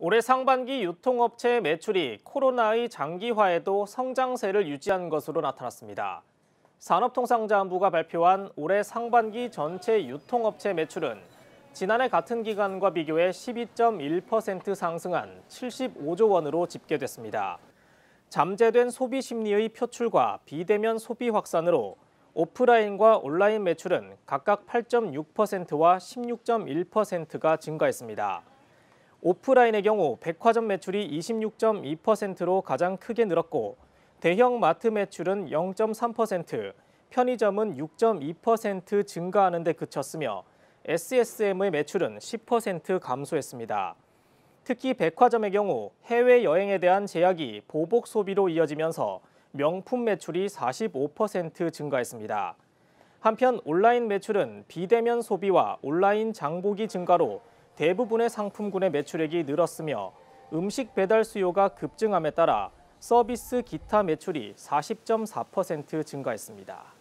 올해 상반기 유통업체 매출이 코로나의 장기화에도 성장세를 유지한 것으로 나타났습니다. 산업통상자원부가 발표한 올해 상반기 전체 유통업체 매출은 지난해 같은 기간과 비교해 12.1% 상승한 75조 원으로 집계됐습니다. 잠재된 소비 심리의 표출과 비대면 소비 확산으로 오프라인과 온라인 매출은 각각 8.6%와 16.1%가 증가했습니다. 오프라인의 경우 백화점 매출이 26.2%로 가장 크게 늘었고 대형 마트 매출은 0.3%, 편의점은 6.2% 증가하는 데 그쳤으며 SSM의 매출은 10% 감소했습니다. 특히 백화점의 경우 해외여행에 대한 제약이 보복 소비로 이어지면서 명품 매출이 45% 증가했습니다. 한편 온라인 매출은 비대면 소비와 온라인 장보기 증가로 대부분의 상품군의 매출액이 늘었으며 음식 배달 수요가 급증함에 따라 서비스 기타 매출이 40.4% 증가했습니다.